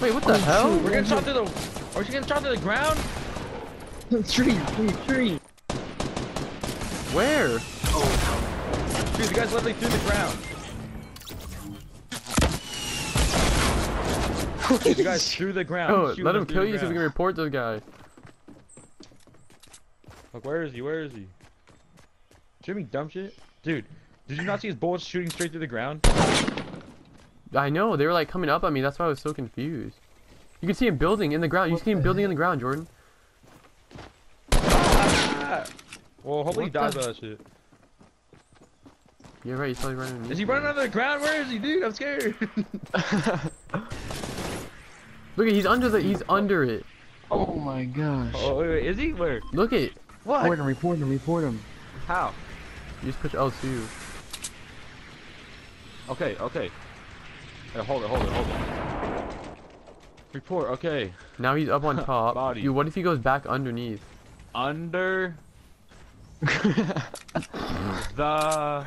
Wait, what the oh, hell? We're getting shot oh, through the. Are we getting shot through the ground? tree, tree, tree. Where? Dude, the guy's literally through the ground. Dude, the guy's through the ground. Oh, let us him kill you so we can ground. report this guy. Like, where is he? Where is he? Jimmy, dumb shit. Dude, did you not see his bullets shooting straight through the ground? I know, they were like coming up on me, that's why I was so confused. You can see him building in the ground. You see him building in the ground, Jordan. Ah! Well, hopefully he dies by that shit. You're right, he's probably running. Is he running under the ground? Where is he, dude? I'm scared. Look at he's under the he's under it. Oh my gosh. oh, wait, wait, is he? Where? Look at What? Report him, report him, report him. How? you just push L2. Okay, okay. Hey, hold it, hold it, hold it. Report, okay. Now he's up on top. Body. Dude, what if he goes back underneath? Under the ground.